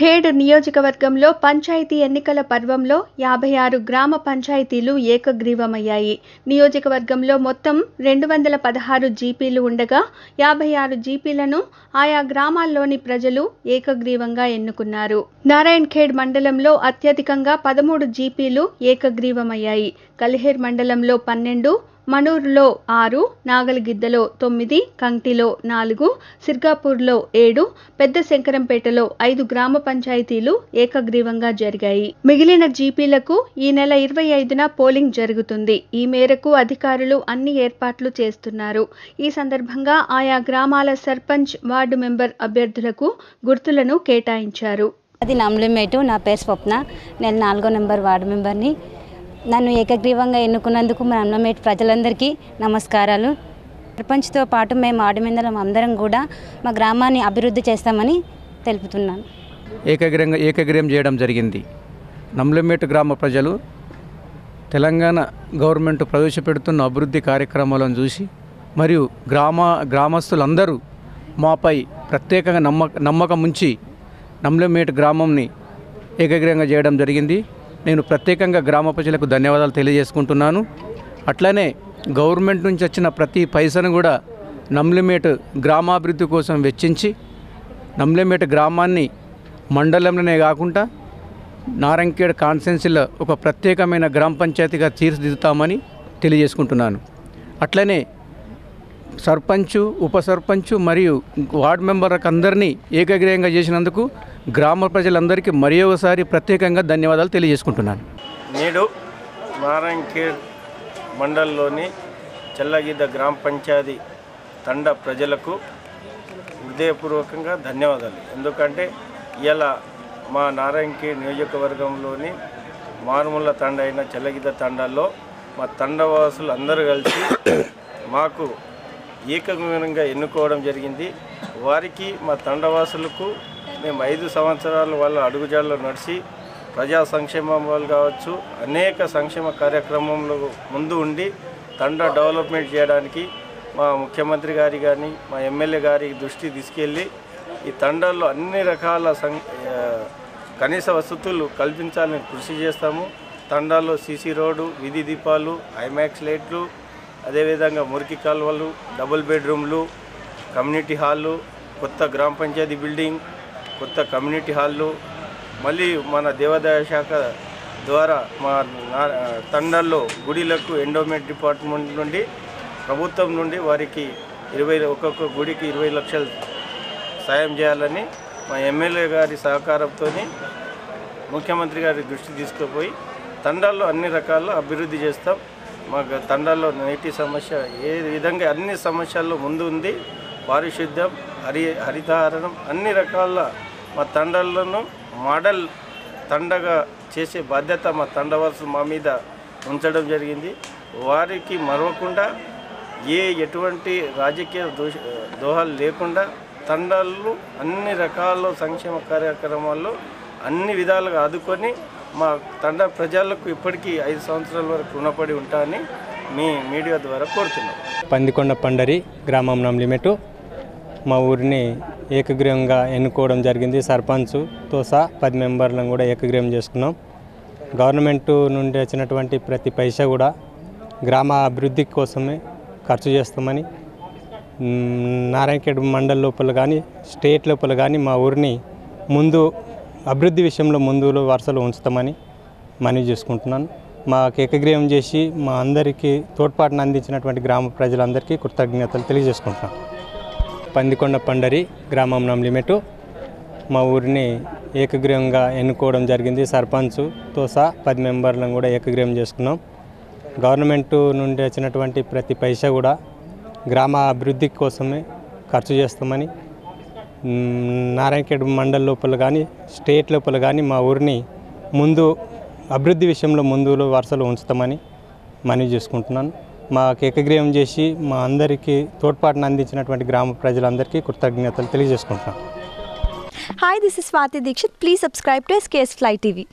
ఖేడ్ నియోజకవర్గంలో పంచాయతీ ఎన్నికల పర్వంలో యాభై ఆరు గ్రామ పంచాయతీలు ఏకగ్రీవమయ్యాయి. నియోజకవర్గంలో మొత్తం రెండు వందల పదహారు జీపీలు ఉండగా యాభై ఆరు జీపీలను ఆయా గ్రామాల్లోని ప్రజలు ఏకగ్రీవంగా ఎన్నుకున్నారు. నారాయణ్ ఖేడ్ మండలంలో అత్యధికంగా పదమూడు జీపీలు ఏకగ్రీవమయ్యాయి. కలిహేర్ మండలంలో పన్నెండు మనూరులో ఆరు నాగలగిద్దలో తొమ్మిది కంకిలో నాలుగు సిర్గాపూర్లో ఏడు పెద్ద శంకరంపేటలో ఐదు గ్రామ పంచాయతీలు ఏకగ్రీవంగా జరిగాయి. మిగిలిన జీపీలకు ఈ నెల ఇరవై ఐదున పోలింగ్ జరుగుతుంది. ఈ మేరకు అధికారులు అన్ని ఏర్పాట్లు చేస్తున్నారు. ఈ సందర్భంగా ఆయా గ్రామాల సర్పంచ్ వార్డు మెంబర్ అభ్యర్థులకు గుర్తులను కేటాయించారు. అది నమ్లిమేటు నా పేరు స్వప్న. నేను నాలుగో నెంబర్ వార్డు మెంబర్ని. నన్ను ఏకగ్రీవంగా ఎన్నుకున్నందుకు మా అన్నమేటి ప్రజలందరికీ నమస్కారాలు. సర్పంచ్తో పాటు మేము ఆడమిందలం అందరం కూడా మా గ్రామాన్ని అభివృద్ధి చేస్తామని తెలుపుతున్నాను. ఏకగ్రీవంగా ఏకగ్రీవం చేయడం జరిగింది. నమ్లమేటు గ్రామ ప్రజలు తెలంగాణ గవర్నమెంట్ ప్రవేశపెడుతున్న అభివృద్ధి కార్యక్రమాలను చూసి మరియు గ్రామ గ్రామస్తులందరూ మాపై ప్రత్యేకంగా నమ్మ నమ్మకం ఉంచి నమ్లమేటు గ్రామంని ఏకగ్రీవంగా చేయడం జరిగింది. నేను ప్రత్యేకంగా గ్రామ ప్రజలకు ధన్యవాదాలు తెలియజేసుకుంటున్నాను. అట్లనే గవర్నమెంట్ నుంచి వచ్చిన ప్రతి పైసను కూడా నమ్లిమేట్ గ్రామాభివృద్ధి కోసం వెచ్చించి నమ్లిమేట్ గ్రామాన్ని మండలంలోనే కాకుండా నారంకేడ్ కాన్స్టెన్సీలో ఒక ప్రత్యేకమైన గ్రామ పంచాయతీగా తీర్చిదిద్దుతామని తెలియజేసుకుంటున్నాను. అట్లనే సర్పంచు ఉప సర్పంచు మరియు వార్డు మెంబర్లకు అందరినీ ఏకగ్రీయంగా చేసినందుకు గ్రామ ప్రజలందరికీ మరి ఒకసారి ప్రత్యేకంగా ధన్యవాదాలు తెలియజేసుకుంటున్నాను. నేడు నారాయణఖేడ్ మండలంలోని చెల్లగిద్ద గ్రామ పంచాయతీ తండ ప్రజలకు హృదయపూర్వకంగా ధన్యవాదాలు. ఎందుకంటే ఇలా మా నారాయణఖేడ్ నియోజకవర్గంలోని మారుమూల తండ అయిన చెల్లగిద్ద తండాల్లో మా తండవాసులు అందరూ కలిసి మాకు ఏకగ్రంగా ఎన్నుకోవడం జరిగింది. వారికి మా తండవాసులకు మేము ఐదు సంవత్సరాలు వాళ్ళ అడుగుజాడలో నడిచి ప్రజా సంక్షేమం వాళ్ళు కావచ్చు అనేక సంక్షేమ కార్యక్రమంలో ముందు ఉండి తండ్ర డెవలప్మెంట్ చేయడానికి మా ముఖ్యమంత్రి గారి కానీ మా ఎమ్మెల్యే గారి దృష్టి తీసుకెళ్ళి ఈ తండాల్లో అన్ని రకాల సం కనీస వసతులు కల్పించాలని కృషి చేస్తాము. తండాల్లో సీసీ రోడ్డు వీధి దీపాలు ఐమాక్స్ లైట్లు అదేవిధంగా మురికి కాలువలు డబుల్ బెడ్రూమ్లు కమ్యూనిటీ హాళ్ళు కొత్త గ్రామ పంచాయతీ బిల్డింగ్ కొత్త కమ్యూనిటీ హాళ్ళు మళ్ళీ మన దేవాదాయ శాఖ ద్వారా మా నా- తండాల్లో గుడిలకు ఎండోమెంట్ డిపార్ట్మెంట్ నుండి ప్రభుత్వం నుండి వారికి ఇరవై ఒక్కొక్క గుడికి ఇరవై లక్షలు సాయం చేయాలని మా ఎమ్మెల్యే గారి సహకారంతో ముఖ్యమంత్రి గారి దృష్టి తీసుకుపోయి తండాల్లో అన్ని రకాల అభివృద్ధి చేస్తాం. మా తండాల్లో నీటి సమస్య ఏ విధంగా అన్ని సమస్యల్లో ముందు ఉంది పారిశుద్ధ్యం హరి హరితహారణం అన్ని రకాల మా తండాలను మోడల్ తండగా చేసే బాధ్యత మా తండవాసులు మా మీద ఉంచడం జరిగింది. వారికి మరవకుండా ఏ ఎటువంటి రాజకీయ దోష దోహాలు లేకుండా తండాలు అన్ని రకాల సంక్షేమ కార్యక్రమాల్లో అన్ని విధాలుగా ఆదుకొని మా తండ ప్రజలకు ఇప్పటికీ ఐదు సంవత్సరాల వరకు రుణపడి ఉంటామని మీ మీడియా ద్వారా కోరుతున్నాం. పందికొండ పండరి గ్రామం నమ్లిమెటు మా ఊరిని ఏకగ్రీవంగా ఎన్నుకోవడం జరిగింది. సర్పంచ్తో సహా పది మెంబర్లను కూడా ఏకగ్రీవం చేసుకున్నాం. గవర్నమెంట్ నుండి వచ్చినటువంటి ప్రతి పైసా కూడా గ్రామ అభివృద్ధి కోసమే ఖర్చు చేస్తామని మ్, నారాయణఖేడ్ మండల్ లోపల కానీ స్టేట్ లోపల కానీ మా ఊరిని ముందు అభివృద్ధి విషయంలో ముందులో వరుసలో ఉంచుతామని మనవి చేసుకుంటున్నాను. మాకు ఏకగ్రీవం చేసి మా అందరికీ తోడ్పాటును అందించినటువంటి గ్రామ ప్రజలందరికీ కృతజ్ఞతలు తెలియజేసుకుంటున్నాను. పందికొండ పండరి గ్రామం నమ్లిమెటు మా ఊరిని ఏకగ్రీవంగా ఎన్నుకోవడం జరిగింది. సర్పంచ్తో సహా పది మెంబర్లను కూడా ఏకగ్రీవం చేసుకున్నాం. గవర్నమెంట్ నుండి వచ్చినటువంటి ప్రతి పైసా కూడా గ్రామ అభివృద్ధి కోసమే ఖర్చు చేస్తామని మ్, నారాయణఖేడ్ మండల్ లోపల కానీ స్టేట్ లోపల కానీ మా ఊరిని ముందు అభివృద్ధి విషయంలో ముందులో వరుసలో ఉంచుతామని మనవి చేసుకుంటున్నాను. మాకు ఏకగ్రీవం చేసి మా అందరికీ తోడ్పాటును అందించినటువంటి గ్రామ ప్రజలందరికీ కృతజ్ఞతలు తెలియజేసుకుంటున్నాను hi this is Swathi Dikshit please subscribe to SKS fly TV